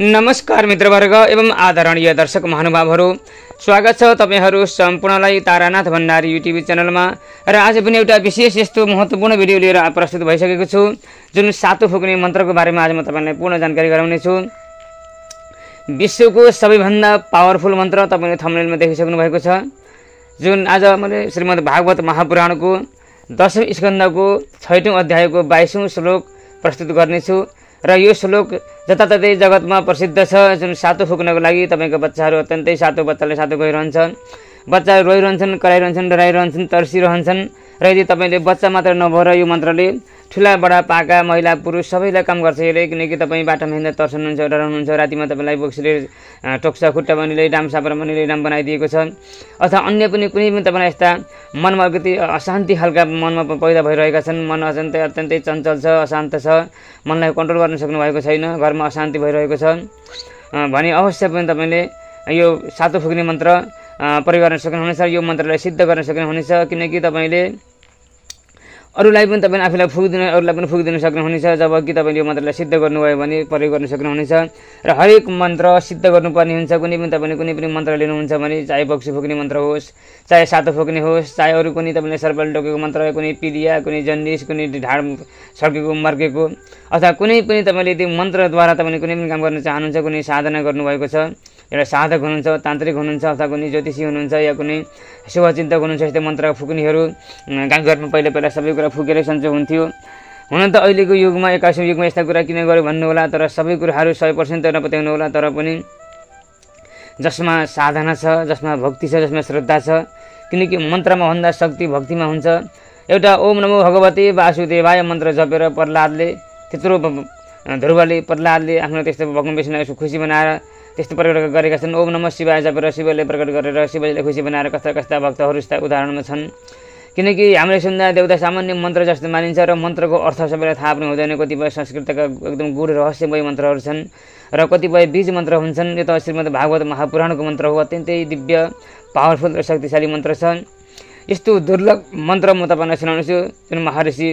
नमस्कार मित्रवर्ग एवं आदरणीय दर्शक महानुभावहरू। स्वागत छ तपाईँहरू सम्पूर्णलाई तारानाथ भण्डारी युट्युब च्यानलमा। र आज पनि एउटा विशेष यस्तो महत्त्वपूर्ण भिडियो लिएर प्रस्तुत भइसकेको छु जुन सातो फुक्ने मन्त्रको बारेमा आज म तपाईँलाई पूर्ण जानकारी गराउनेछु। विश्वको सबैभन्दा पावरफुल मन्त्र तपाईँले थम्नेलमा देखिसक्नु भएको छ जुन आज मैले श्रीमद् भागवत महापुराणको दसौँ स्कन्दको छैटौँ अध्यायको बाइसौँ श्लोक प्रस्तुत गर्नेछु। र यो श्लोक जताततै जगतमा प्रसिद्ध छ। जुन सातो फुक्नको लागि तपाईँको बच्चाहरू अत्यन्तै सातो बच्चाले सातो गइरहन्छ बच्चाहरू रोइरहन्छन् कराइरहन्छन् डराइरहन्छन् तर्सिरहन्छन्। र यदि तपाईँले बच्चा मात्र नभएर यो मन्त्रले ठुला बडा पाका महिला पुरुष सबैलाई काम गर्छ। यसले किनकि तपाईँ बाटोमा हिँड्दा तर्साउनुहुन्छ डराउनुहुन्छ रातिमा तपाईँलाई बोक्सीले टोक्छ खुट्टा बनिले डाम सापर बनिले डाम बनाइदिएको छ। अथवा अन्य पनि कुनै पनि तपाईँलाई यस्ता मनमा अलिकति अशान्ति खालका मनमा पैदा भइरहेका छन्। मन अत्यन्तै अत्यन्तै चञ्चल छ अशान्त छ। मनलाई कन्ट्रोल गर्न सक्नु भएको छैन। घरमा अशान्ति भइरहेको छ। भने अवश्य पनि तपाईँले यो सातो फुक्ने मन्त्र प्रयोग गर्न सक्नुहुनेछ। यो मन्त्रलाई सिद्ध गर्न सक्नुहुनेछ। किनकि तपाईँले अरूलाई पनि तपाईँले आफूलाई फुकिदिनु अरूलाई पनि फुकिदिनु सक्नुहुनेछ जब कि तपाईँले यो मन्त्रलाई सिद्ध गर्नुभयो भने प्रयोग गर्न सक्नुहुनेछ। र हरेक मन्त्र सिद्ध गर्नुपर्ने हुन्छ कुनै पनि तपाईँले कुनै पनि मन्त्र लिनुहुन्छ भने चाहे बक्सी फुक्ने मन्त्र होस् चाहे सातो फुक्ने होस् चाहे अरू कुनै तपाईँले सर्पल टोकेको मन्त्र कुनै पिलिया कुनै जन्डिस कुनै ढाड सड्केको मर्केको अथवा कुनै पनि तपाईँले त्यो मन्त्रद्वारा तपाईँले कुनै पनि काम गर्न चाहनुहुन्छ कुनै साधना गर्नुभएको छ एउटा साधक हुनुहुन्छ तान्त्रिक हुनुहुन्छ अथवा कुनै ज्योतिषी हुनुहुन्छ या कुनै शुभचिन्तक हुनुहुन्छ यस्तै मन्त्र फुक्नेहरू गाउँघरमा पहिला पहिला सबै कुरा फुकेरै सन्चो हुन्थ्यो। हुन त अहिलेको युगमा एक्काइसौँ युगमा यस्ता कुरा किन गर्यो भन्नु होला तर सबै कुराहरू सय पर्सेन्ट त नपत्याउनु होला तर पनि जसमा साधना छ जसमा भक्ति छ जसमा श्रद्धा छ किनकि मन्त्रमा भन्दा शक्ति भक्तिमा हुन्छ। एउटा ओम नमो भगवती वासुदेवाय मन्त्र जपेर प्रहलादले त्यत्रो ध्रुवले प्रहलादले आफ्नो त्यस्तो भगवान् विष्णु खुसी बनाएर त्यस्तो प्रकट गरेका छन्। ओम नम शिवाय जपेर शिवले प्रकट गरेर शिवजीले खुसी बनाएर कस्ता कस्ता भक्तहरू यस्ता उदाहरणमा छन्। किनकि हामीले सुन्दा देउता सामान्य मन्त्र जस्तो मानिन्छ र मन्त्रको अर्थ सबैलाई थाहा पनि हुँदैन। कतिपय संस्कृतका एकदम गुढ रहस्यमय मन्त्रहरू छन् र कतिपय बीज मन्त्र हुन्छन्। यो त श्रीमद् भागवत महापुराणको मन्त्र हो। अत्यन्तै दिव्य पावरफुल र शक्तिशाली मन्त्र छ। यस्तो दुर्लभ मन्त्र म तपाईँलाई सुनाउनेछु। जुन महर्षि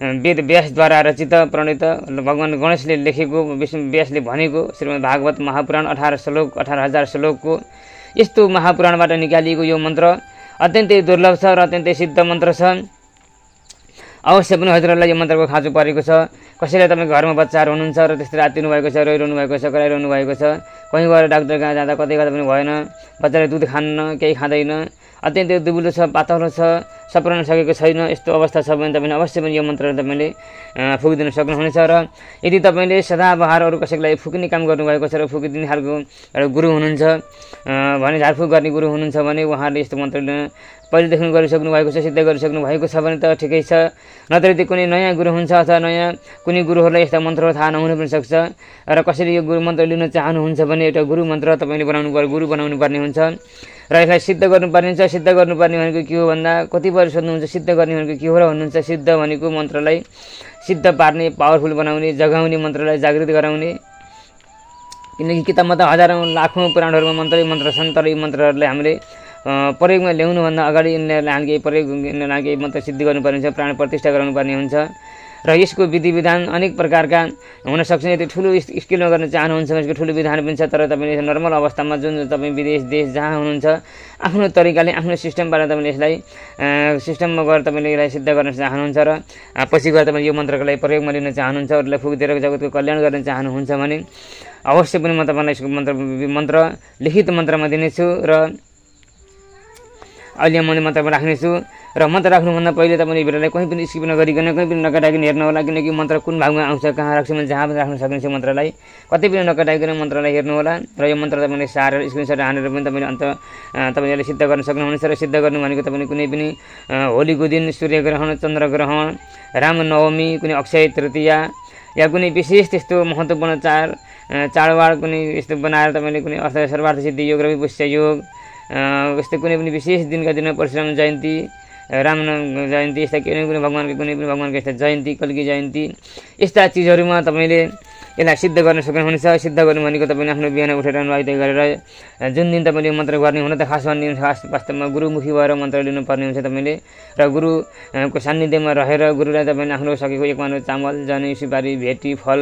वेद व्यासद्वारा रचित प्रणीत भगवान् गणेशले लेखेको विष्णु व्यासले भनेको श्रीमद् भागवत महापुराण अठार श्लोक अठार हजार श्लोकको यस्तो महापुराणबाट निकालिएको यो मन्त्र अत्यन्तै दुर्लभ छ र अत्यन्तै सिद्ध मन्त्र छ। अवश्य पनि हजुरहरूलाई यो मन्त्रको खाँचो परेको छ। कसैलाई तपाईँको घरमा बच्चाहरू हुनुहुन्छ र त्यस्तै रातिनु भएको छ रोइरहनु भएको छ कराइरहनु भएको छ कहीँ गएर डाक्टर कहाँ जाँदा कतै गर्दा पनि भएन बच्चाले दुध खान्न केही खाँदैन अत्यन्तै दुबुलो छ पातलो छ सप्राउन सकेको छैन यस्तो अवस्था छ भने तपाईँले अवश्य पनि यो मन्त्र तपाईँले फुकिदिन सक्नुहुनेछ र यदि तपाईँले सदाबहार अरू कसैको लागि फुक्ने काम गर्नुभएको छ र फुकिदिने खालको एउटा गुरु हुनुहुन्छ भने झारफुक गर्ने गुरु हुनुहुन्छ भने उहाँहरूले यस्तो मन्त्र पहिलेदेखि गरिसक्नु भएको छ सिद्ध गरिसक्नु भएको छ भने त ठिकै छ। नत्र यदि कुनै नयाँ गुरु हुन्छ अथवा नयाँ कुनै गुरुहरूलाई यस्ता मन्त्रहरू थाहा नहुनु पनि सक्छ र कसैले यो गुरु मन्त्र लिन चाहनुहुन्छ भने एउटा गुरु मन्त्र तपाईँले बनाउनु पर्यो गुरु बनाउनु पर्ने हुन्छ। र यसलाई सिद्ध गर्नुपर्ने हुन्छ सिद्ध गर्नुपर्ने भनेको के हो भन्दा कतिपय सोध्नुहुन्छ सिद्ध गर्ने भनेको के हो र भन्नुहुन्छ सिद्ध भनेको मन्त्रलाई सिद्ध पार्ने पावरफुल बनाउने जगाउने मन्त्रलाई जागृत गराउने। किनकि किताबमा त हजारौँ लाखौँ पुराणहरूमा मन्त्रै मन्त्र छन् तर यी मन्त्रहरूलाई हामीले प्रयोगमा ल्याउनुभन्दा अगाडि यिनीहरूलाई केही प्रयोग यिनीहरूलाई केही मन्त्र सिद्धि गर्नुपर्ने हुन्छ प्राण प्रतिष्ठा गराउनुपर्ने हुन्छ। र यसको विधि विधान अनेक प्रकारका हुन सक्छ। यदि ठुलो स्किलमा गर्न चाहनुहुन्छ भने यसको ठुलो विधान पनि छ तर तपाईँले नर्मल अवस्थामा जुन तपाईँ विदेश देश जहाँ हुनुहुन्छ आफ्नो तरिकाले आफ्नो सिस्टमबाट तपाईँले यसलाई सिस्टममा गएर तपाईँले यसलाई सिद्ध गर्न चाहनुहुन्छ र पछि गएर तपाईँले यो मन्त्रको लागि प्रयोगमा लिन चाहनुहुन्छ अरूलाई फुकिदिएर जगतको कल्याण गर्न चाहनुहुन्छ भने अवश्य पनि म तपाईँलाई यसको मन्त्र मन्त्र लिखित मन्त्रमा दिनेछु र अहिले मैले मन्त्रमा राख्नेछु। र मन्त्र राख्नुभन्दा पहिले तपाईँले भिडियोलाई कहीँ पनि स्किप नगरिकन कहीँ पनि नकटाइकन हेर्नु होला किनकि मन्त्र कुन भागमा आउँछ कहाँ राख्छु भने जहाँ पनि राख्न सकिन्छ मन्त्रलाई। कतै पनि नकटाइकन मन्त्रलाई हेर्नु होला। र यो मन्त्र तपाईँले सारेर स्क्रिनसट हानेर पनि तपाईँले अन्त तपाईँले सिद्ध गर्न सक्नुहुनेछ र सिद्ध गर्नु भनेको तपाईँले कुनै पनि होलीको दिन सूर्यग्रहण चन्द्रग्रहण रामनवमी कुनै अक्षय तृतीया या कुनै विशेष त्यस्तो महत्त्वपूर्ण चाड चाडबाड कुनै यस्तो बनाएर तपाईँले कुनै अर्थ सर्वार्थ सिद्धि योग पुष्य योग यस्तै कुनै पनि विशेष दिनका दिनमा परशुराम जयन्ती राम जयन्ती यस्ता कुनै कुनै भगवान्को कुनै पनि भगवान्को यस्ता जयन्ती कल्की जयन्ती यस्ता चिजहरूमा तपाईँले यसलाई सिद्ध गर्न सक्नुहुनेछ। सिद्ध गर्नु भनेको तपाईँले आफ्नो बिहान उठेर नुहाइदै गरेर जुन दिन तपाईँले मन्त्र गर्ने हुन त खास भन्ने खास वास्तवमा गुरुमुखी भएर मन्त्र लिनुपर्ने हुन्छ तपाईँले। र गुरुको सान्निध्यमा रहेर गुरुलाई तपाईँले आफ्नो सकेको एक मानो चामल जनै सुपारी भेटी फल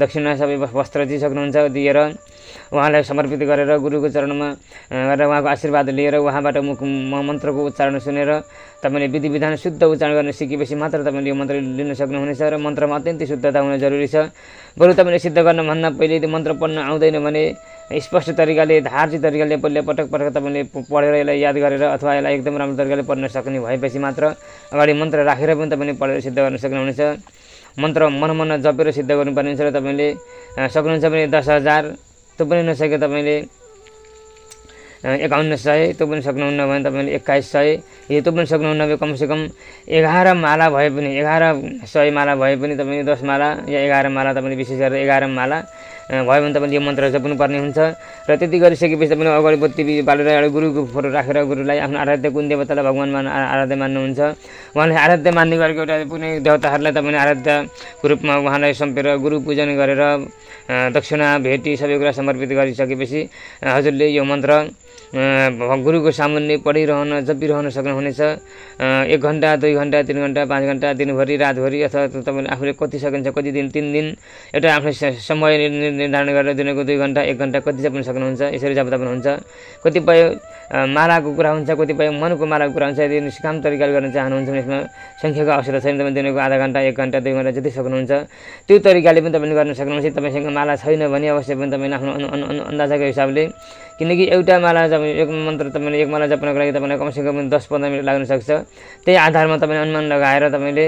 दक्षिणा सबै वस्त्र दिइसक्नुहुन्छ दिएर उहाँलाई समर्पित गरेर गुरुको चरणमा गरेर उहाँको आशीर्वाद लिएर उहाँबाट मुख मन्त्रको उच्चारण सुनेर तपाईँले विधि विधान शुद्ध उच्चारण गर्न सिकेपछि मात्र तपाईँले यो मन्त्र लिन सक्नुहुनेछ र मन्त्रमा अत्यन्तै शुद्धता हुन जरुरी छ। बरु तपाईँले सिद्ध गर्नुभन्दा पहिले त्यो मन्त्र पढ्न आउँदैन भने स्पष्ट तरिकाले धार्जित तरिकाले पहिले पटक पटक तपाईँले पढेर यसलाई याद गरेर अथवा यसलाई एकदम राम्रो तरिकाले पढ्न सक्ने भएपछि मात्र अगाडि मन्त्र राखेर पनि तपाईँले पढेर सिद्ध गर्न सक्नुहुनेछ। मन्त्र मन मन जपेर सिद्ध गर्नुपर्ने हुन्छ र तपाईँले सक्नुहुन्छ भने दस हजार त्यो पनि नसके तपाईँले एकाउन्न सय त्यो पनि सक्नुहुन्न भने तपाईँले एक्काइस सय। यो त्यो पनि सक्नुहुन्न भने कमसेकम एघार माला भए पनि एघार सय माला भए पनि तपाईँले दस माला या एघार माला तपाईँले विशेष गरेर एघार माला भयो भने तपाईँले यो मन्त्र जप्नु पर्ने हुन्छ। र त्यति गरिसकेपछि तपाईँले अगाडि बत्ती बालेर एउटा गुरुको फोटो राखेर गुरुलाई आफ्नो आराध्य कुन देवतालाई भगवान् मान आराध्य मान्नुहुन्छ। उहाँले आराध्य मान्ने गरेको एउटा कुनै देवताहरूलाई तपाईँले आराध्यको रूपमा उहाँलाई सम्पेर गुरु पूजन गरेर दक्षिणा भेटी सबै कुरा समर्पित गरिसकेपछि हजुरले यो मन्त्र गुरुको सामुन्ने पढिरहन जपिरहन सक्नुहुनेछ। एक घन्टा दुई घन्टा तिन घन्टा पाँच घन्टा दिनभरि रातभरि अथवा तपाईँले आफूले कति सकिन्छ कति दिन तिन दिन एउटा आफ्नो समय निर्धारण गरेर दिनको दुई घन्टा एक घन्टा कति जप्न सक्नुहुन्छ यसरी पनि हुन्छ। कतिपय मालाको कुरा हुन्छ कतिपय मनको मालाको कुरा हुन्छ। यदि निष्काम तरिकाले गर्न चाहनुहुन्छ भने यसमा सङ्ख्याको आवश्यकता छैन तपाईँ दिनको आधा घन्टा एक घन्टा दुई घन्टा जति सक्नुहुन्छ। त्यो तरिकाले पनि तपाईँले गर्न सक्नुहुन्छ। तपाईँसँग माला छैन भने अवश्य पनि तपाईँले आफ्नो अन्दाजको हिसाबले किनकि एउटा माला तपाईँ एक मन्त्र तपाईँले एक माला जप्नको लागि तपाईँलाई कमसेकम दस पन्ध्र मिनट लाग्न सक्छ। त्यही आधारमा तपाईँले अनुमान लगाएर तपाईँले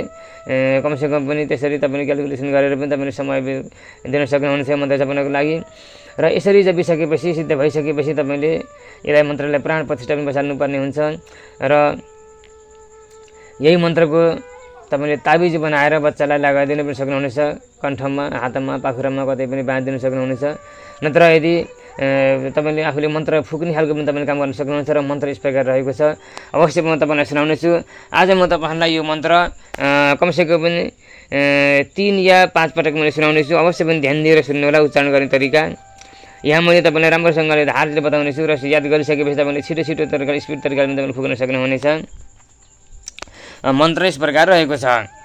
कमसेकम पनि त्यसरी तपाईँले क्यालकुलेसन गरेर पनि तपाईँले समय दिन सक्नुहुनेछ मन्त्र जप्नको लागि। र यसरी जपिसकेपछि सिद्ध भइसकेपछि तपाईँले यसलाई मन्त्रलाई प्राण प्रतिष्ठा पनि बसाल्नुपर्ने हुन्छ। र यही मन्त्रको तपाईँले ताबिज बनाएर बच्चालाई लगाइदिनु पनि सक्नुहुनेछ। कण्ठमा हातमा पाखुरामा कतै पनि बाँधिदिनु सक्नुहुनेछ। नत्र यदि तपाईँले आफूले मन्त्र फुक्ने खालको पनि तपाईँले काम गर्न सक्नुहुन्छ र मन्त्र यस प्रकार रहेको छ। अवश्य म तपाईँलाई सुनाउनेछु। आज म तपाईँहरूलाई यो मन्त्र कमसेकम पनि तिन या पाँच पटक मैले सुनाउनेछु। अवश्य पनि ध्यान दिएर सुन्नु होला उच्चारण गर्ने तरिका। यहाँ मैले तपाईँलाई राम्रोसँगले धारले बताउनेछु र याद गरिसकेपछि तपाईँले छिटो छिटो तरिका स्पिड तरिकाले तपाईँले फुक्न सक्नुहुनेछ। मन्त्र यस प्रकार रहेको छ।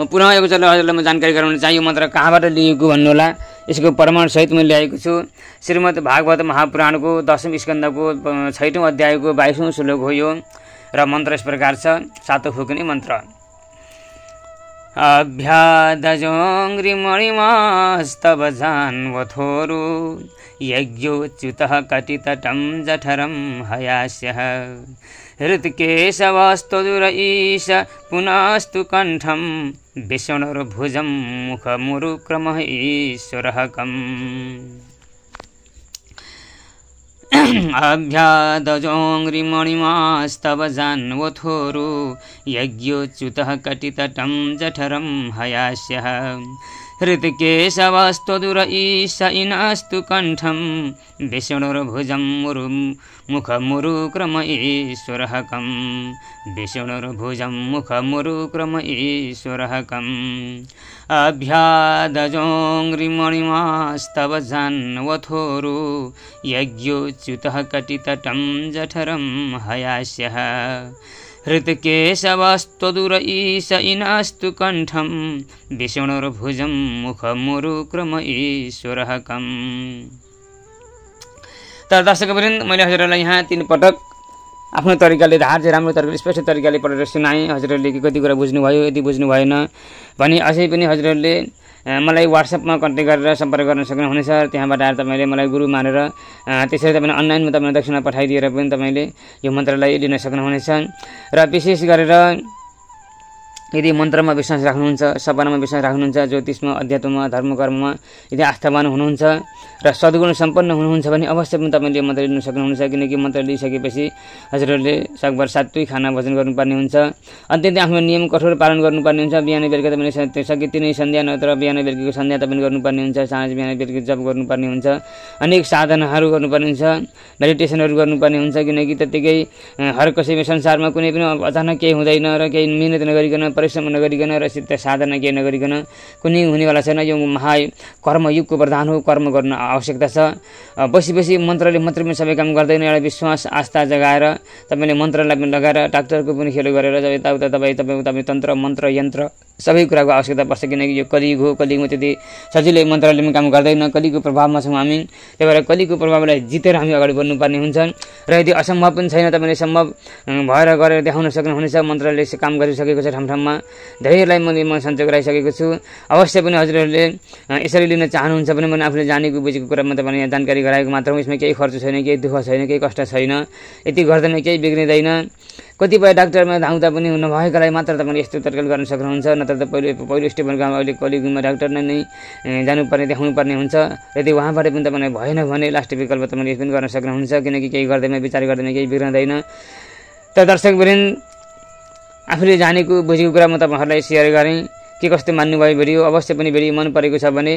म पुनः एक चल हजुरलाई म जानकारी गराउन चाहे यो मन्त्र कहाँबाट लिएको भन्नुहोला यसको प्रमाणसहित मैले ल्याएको छु। श्रीमद् भागवत महापुराणको दशम स्कन्दको छैटौँ अध्यायको बाइसौँ श्लोक हो यो र मन्त्र यस प्रकार छ। सातो फुक्ने मन्त्र। अभ्यादजोङ्घ्रिमणिमास्तव जान्वथोरु। यज्ञोच्युतः कटितटं जठरं हयास्यः। हृत्केशवस्तुदुर ईश पुनस्तु कण्ठं विष्णुर्भुजं मुखमुरुक्रमः ईश्वरः कम्। अभ्यादजोङ्घ्रिमणिमास्तव जान्वथोरु। यज्ञोच्युतः कटितटं जठरं हयास्यः हृत्केशवस्त्वदुर ईश इनस्तु कण्ठं विष्णुर्भुजं मुरु मुखमुरुक्रम ईश्वरः कम् विष्णुर्भुजं मुखमुरुक्रम ईश्वरः कम् अभ्यादजोङ्घ्रिमणिमास्तव जान्वथोरु यज्ञोच्युतः कटितटं जठरं हयास्यः हृत्केशवस्त्वदुर ईश इनास्तु कण्ठं विष्णुर्भुजं मुखमुरुक्रम ईश्वरः कम्। तर दर्शकवृन्द मैले हजुरहरूलाई यहाँ तिन पटक आफ्नो तरिकाले धार चाहिँ राम्रो तरिकाले स्पष्ट तरिकाले पढेर सुनाएँ। हजुरहरूले कति कुरा बुझ्नुभयो यदि बुझ्नु भएन भने अझै पनि हजुरहरूले मलाई वाट्सएपमा कन्ट्याक्ट गरेर सम्पर्क गर्न सक्नुहुनेछ। त्यहाँबाट आएर तपाईँले मलाई गुरु मानेर त्यसरी तपाईँले अनलाइनमा तपाईँले दक्षिणा पठाइदिएर पनि तपाईँले यो मन्त्रलाई लिन सक्नुहुनेछ र विशेष गरेर यदि मन्त्रमा विश्वास राख्नुहुन्छ सपनामा विश्वास राख्नुहुन्छ ज्योतिषमा अध्यात्ममा धर्मकर्ममा यदि आस्थावान हुनुहुन्छ र सद्गुण सम्पन्न हुनुहुन्छ भने अवश्य पनि तपाईँले मन्त्र लिन सक्नुहुन्छ किनकि मन्त्र लिइसकेपछि हजुरहरूले सकभर सात्विक खाना भोजन गर्नुपर्ने हुन्छ। अत्यन्तै आफ्नो नियम कठोर पालन गर्नुपर्ने हुन्छ। बिहान बेलुका तपाईँले सके तिनै सन्ध्या नत्र बिहान बेलुकीको सन्ध्या तपाईँले गर्नुपर्ने हुन्छ। साँझ बिहान बेलुकी जप गर्नुपर्ने हुन्छ। अनेक साधनाहरू गर्नुपर्ने हुन्छ। मेडिटेसनहरू गर्नुपर्ने हुन्छ। किनकि त्यत्तिकै हर कसैमा संसारमा कुनै पनि अचानक केही हुँदैन र केही मिहिनेत नगरिकन परिश्रम नगरिकन र सिद्ध साधना केही नगरिकन कुनै हुनेवाला छैन यो महा कर्मयुगको प्रधान हो कर्म गर्न आवश्यकता छ। बसी बसी मन्त्रले मात्रै पनि सबै काम गर्दैन एउटा विश्वास आस्था जगाएर तपाईँले मन्त्रलाई पनि लगाएर डाक्टरको पनि खेल गरेर यताउता तपाईँ तपाईँ तपाईँ तन्त्र मन्त्र यन्त्र सबै कुराको आवश्यकता पर्छ किनकि यो कलिग हो कलिगमा त्यति सजिलै मन्त्रले पनि काम गर्दैन कलिगको प्रभावमा छौँ हामी। त्यही भएर कलिगको प्रभावलाई जितेर हामी अगाडि बढ्नुपर्ने हुन्छ। र यदि असम्भव पनि छैन तपाईँले सम्भव भएर गरेर देखाउन सक्नुहुनेछ मन्त्रले काम गरिसकेको छ ठाउँ ठाउँमा धेरैलाई मैले म सञ्चय गराइसकेको छु। अवश्य पनि हजुरहरूले यसरी लिन चाहनुहुन्छ भने मैले आफूले जानेको बुझेको कुरामा तपाईँले यहाँ जानकारी गराएको मात्र यसमा केही खर्च छैन केही दुःख छैन केही कष्ट छैन। यति गर्दैन केही बिग्रिँदैन। कतिपय डाक्टरमा धाउँदा पनि नभएकालाई मात्र तपाईँले यस्तो तर्कल गर्न सक्नुहुन्छ। नत्र त पहिलो पहिलो स्टेपमा अहिले कलिगुमा डाक्टर नै नै जानुपर्ने देखाउनु पर्ने हुन्छ। यदि उहाँबाट पनि तपाईँलाई भएन भने लास्ट विकल्प तपाईँले पनि गर्न सक्नुहुन्छ। किनकि केही गर्दैन विचार गर्दैन केही बिग्रँदैन। त दर्शकवृन्द आफूले जानेको बुझेको कुरा म तपाईँहरूलाई सेयर गरेँ। के कस्तो मान्नुभयो भिडियो? अवश्य पनि भिडियो मन परेको छ भने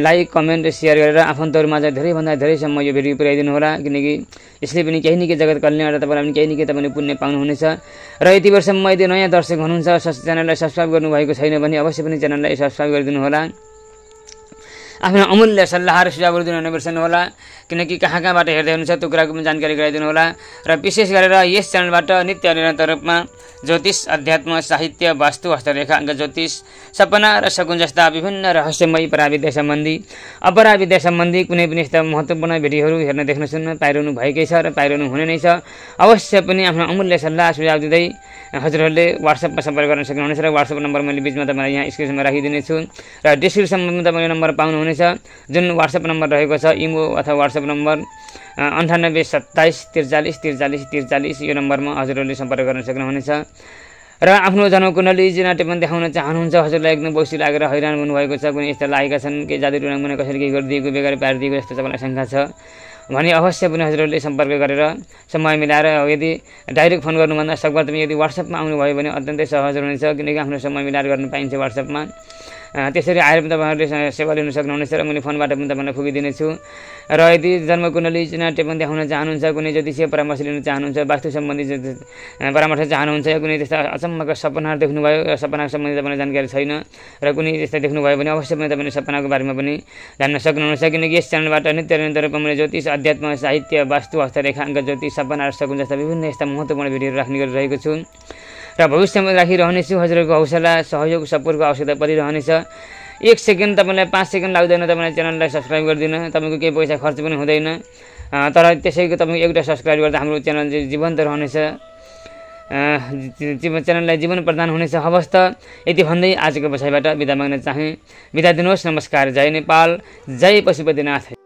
लाइक कमेन्ट सेयर गरेर आफन्तहरूमा चाहिँ धेरैभन्दा धेरैसम्म यो भिडियो पुर्याइदिनु होला। किनकि यसले पनि केही न केही जगत कल्याण र तपाईँलाई पनि केही न केही तपाईँले पुण्य पाउनुहुनेछ। र यति वर्षसम्म यदि नयाँ दर्शक हुनुहुन्छ च्यानललाई सब्सक्राइब गर्नुभएको छैन भने अवश्य पनि च्यानललाई सब्सक्राइब गरिदिनु होला। आफ्नो अमूल्य सल्लाह र सुझावहरू दिन नबिर्सनु होला। किनकि कहाँ कहाँबाट हेर्दै हुनुहुन्छ त्यो कुराको पनि जानकारी गराइदिनु होला। र विशेष गरेर यस च्यानलबाट नित्य निरन्तर रूपमा ज्योतिष अध्यात्म साहित्य वास्तु हस्तरेखा अङ्क ज्योतिष सपना र सगुन जस्ता विभिन्न रहस्यमय पराविद्या सम्बन्धी अपराविद्या सम्बन्धी कुनै पनि यस्ता महत्त्वपूर्ण भिडियोहरू हेर्न देख्न सुन्न पाइरहनु भएकै छ र पाइरहनु हुने नै छ। अवश्य पनि आफ्नो अमूल्य सल्लाह सुझाव दिँदै हजुरहरूले वाट्सएपमा सम्पर्क गर्न सक्नुहुनेछ र वाट्सएप नम्बर मैले बिचमा तपाईँलाई यहाँ स्क्रिनमा राखिदिनेछु। र डिस्क्रिप्सनमा तपाईँले नम्बर पाउनुहुनेछ। जुन वाट्सएप नम्बर रहेको छ इमो अथवा वाट्सएप नम्बर अन्ठानब्बे सत्ताइस त्रिचालिस त्रिचालिस त्रिचालिस यो नम्बरमा हजुरहरूले सम्पर्क गर्न सक्नुहुनेछ। र आफ्नो जन्मकुण्डली नाट्य पनि देखाउन चाहनुहुन्छ। हजुरलाई एकदम बसी लागेर हैरान हुनुभएको छ। कुनै यस्ता लागेका छन् केही जादु टुनाङ कसरी केही गरिदिएको बेगर पारिदिएको जस्तो तपाईँलाई शङ्का छ। भने अवश्य पनि हजुरहरूले सम्पर्क गरेर समय मिलाएर यदि डाइरेक्ट फोन गर्नुभन्दा सकभर तपाईँ यदि वाट्सएपमा आउनुभयो भने अत्यन्तै सहज हुनेछ। किनकि आफ्नो समय मिलाएर गर्नु पाइन्छ वाट्सएपमा त्यसरी आएर पनि तपाईँहरूले सेवा लिन सक्नुहुनेछ र मैले फोनबाट पनि तपाईँलाई पुगिदिनेछु र यदि जन्मकुण्डली नाट्य पनि देखाउन चाहनुहुन्छ कुनै ज्योतिषीय परामर्श लिन चाहनुहुन्छ वास्तु सम्बन्धी परामर्श चाहनुहुन्छ या कुनै त्यस्ता अचम्मका सपनाहरू देख्नुभयो र सपनाको सम्बन्धी तपाईँलाई जानकारी छैन र कुनै त्यस्ता देख्नुभयो भने अवश्य पनि तपाईँले सपनाको बारेमा पनि जान्न सक्नुहुनेछ किनकि यस च्यानलबाट नित्य निरन्तर मैले ज्योतिष अध्यात्म साहित्य वास्तु हस्तरेखा अङ्क ज्योतिष सपना र सकुन जस्ता विभिन्न यस्ता महत्त्वपूर्ण भिडियोहरू राख्ने गरिरहेको छु। र भविष्यमा राखिरहनेछु हजुरहरूको हौसला सहयोग सपोर्टको आवश्यकता परिरहनेछ। एक सेकेन्ड तपाईँलाई पाँच सेकेन्ड लाग्दैन तपाईँलाई च्यानललाई सब्सक्राइब गरिदिन। तपाईँको केही पैसा खर्च पनि हुँदैन। तर त्यसैको तपाईँको एउटा सब्सक्राइब गर्दा हाम्रो च्यानल जीवन्त रहनेछ। च्यानललाई जीवन प्रदान हुनेछ। हवस् त यति भन्दै आजको बसाइबाट बिदा माग्न चाहेँ। बिदा दिनुहोस्। नमस्कार। जय नेपाल। जय पशुपतिनाथ।